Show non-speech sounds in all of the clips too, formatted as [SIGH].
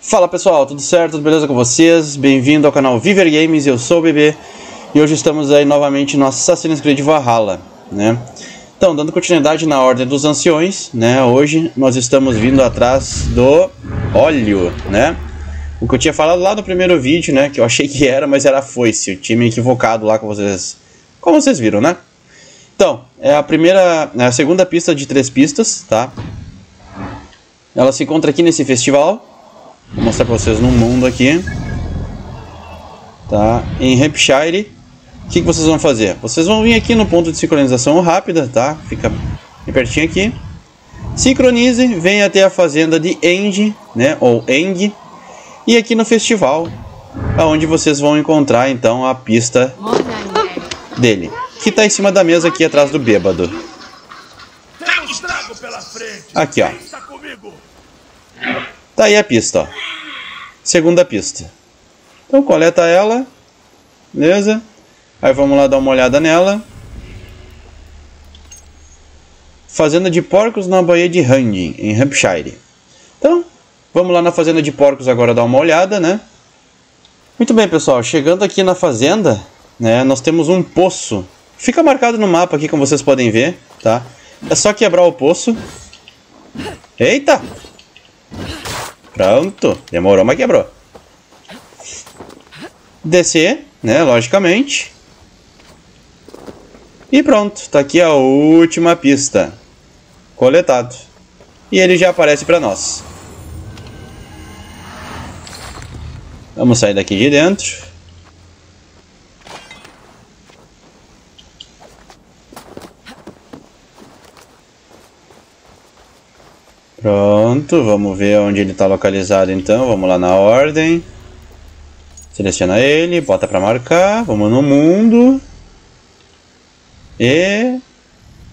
Fala pessoal, tudo certo? Tudo beleza com vocês? Bem-vindo ao canal Viver Games, eu sou o Bebê e hoje estamos aí novamente no Assassin's Creed Valhalla, né? Então, dando continuidade na Ordem dos Anciões, né? Hoje nós estamos vindo atrás do óleo, né? O que eu tinha falado lá no primeiro vídeo, né? Que eu achei que era, mas era foice. Eu tinha me equivocado lá com vocês. Como vocês viram, né? Então, é a primeira, é a segunda pista de três pistas, tá? Ela se encontra aqui nesse festival. Vou mostrar pra vocês no mundo aqui. Tá? Em Hampshire. O que, que vocês vão fazer? Vocês vão vir aqui no ponto de sincronização rápida, tá? Fica bem pertinho aqui. Sincronize, vem até a fazenda de Eng, né? Ou Eng. E aqui no festival, aonde vocês vão encontrar então a pista dele, que está em cima da mesa aqui atrás do bêbado. Aqui, ó. Tá aí a pista, ó. Segunda pista. Então coleta ela, beleza? Aí vamos lá dar uma olhada nela. Fazenda de porcos na Baía de Handing, em Hampshire. Então, Vamos lá na fazenda de porcos agora dar uma olhada, né? Muito bem, pessoal. Chegando aqui na fazenda, né, nós temos um poço. Fica marcado no mapa aqui, como vocês podem ver, tá? É só quebrar o poço. Eita! Pronto. Demorou, mas quebrou. Descer, né, logicamente. E pronto. Tá aqui a última pista. Coletado. E ele já aparece para nós. Vamos sair daqui de dentro. Pronto, vamos ver onde ele está localizado então. Vamos lá na ordem. Seleciona ele, bota para marcar. Vamos no mundo. E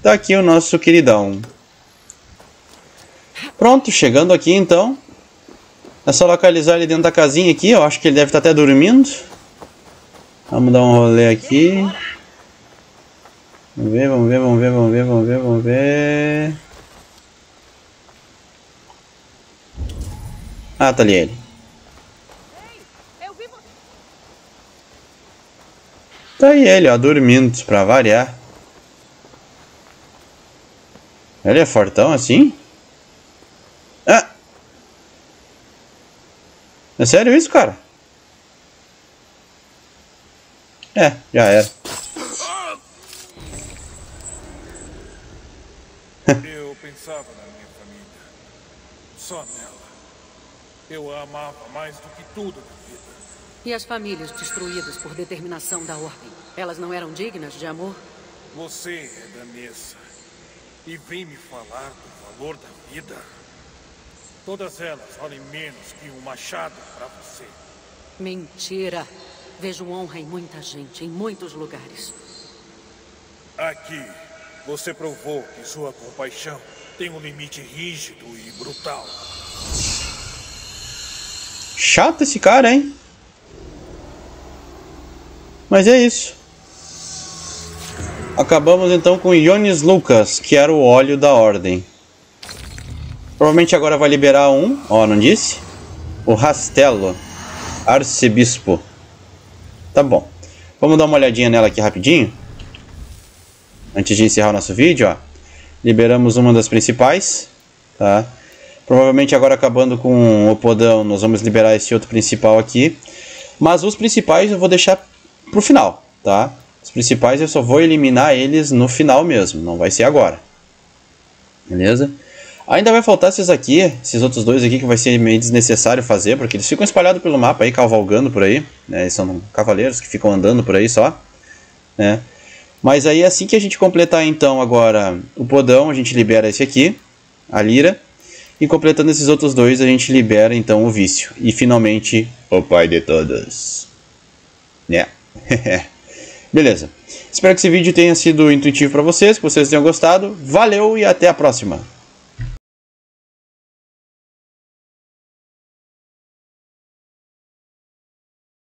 tá aqui o nosso queridão. Pronto, chegando aqui então. É só localizar ele dentro da casinha aqui. Eu acho que ele deve estar até dormindo. Vamos dar um rolê aqui. Vamos ver, vamos ver, vamos ver, vamos ver, vamos ver, vamos ver. Ah, tá ali ele. Tá aí ele, ó, dormindo, pra variar. Ele é fortão assim? Ah! É sério isso, cara? É, já era. Eu pensava na minha família. Só nela. Eu a amava mais do que tudo na vida. E as famílias destruídas por determinação da Ordem? Elas não eram dignas de amor? Você é danesa. E vem me falar do valor da vida. Todas elas valem menos que um machado para você. Mentira. Vejo honra em muita gente, em muitos lugares. Aqui, você provou que sua compaixão tem um limite rígido e brutal. Chato esse cara, hein? Mas é isso. Acabamos então com Ionis Lucas, que era o óleo da ordem. Provavelmente agora vai liberar um, ó, não disse? O Rastelo, Arcebispo. Tá bom. Vamos dar uma olhadinha nela aqui rapidinho. Antes de encerrar o nosso vídeo, ó. Liberamos uma das principais, tá? Provavelmente agora acabando com o podão, nós vamos liberar esse outro principal aqui. Mas os principais eu vou deixar pro final, tá? Os principais eu só vou eliminar eles no final mesmo, não vai ser agora. Beleza? Ainda vai faltar esses aqui, esses outros dois aqui que vai ser meio desnecessário fazer, porque eles ficam espalhados pelo mapa aí, cavalgando por aí, né? Eles são cavaleiros que ficam andando por aí só, né? Mas aí assim que a gente completar então agora o podão, a gente libera esse aqui, a lira, e completando esses outros dois a gente libera então o vício. E finalmente o pai de todos. Né? [LAUGHS] Beleza. Espero que esse vídeo tenha sido intuitivo para vocês, que vocês tenham gostado. Valeu e até a próxima.